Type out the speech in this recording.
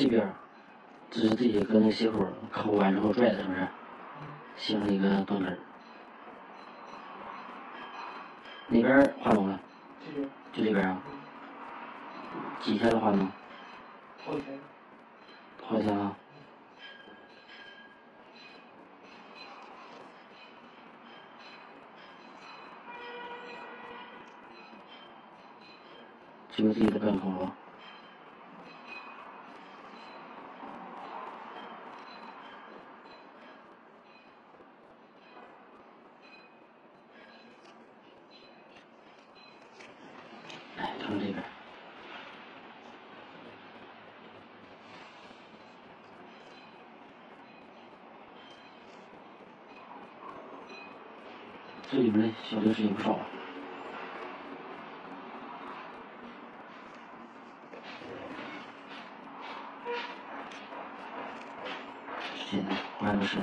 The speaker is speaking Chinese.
这边儿，这是自己跟那个斜口抠完之后拽的，是不是？形成一个断根儿。哪边儿化脓了？这边，就这边啊？几天了化脓？好几天，好几天了。只有自己的本口了。来，看这边。这里面小零食也不少啊。是的，我还有吃的。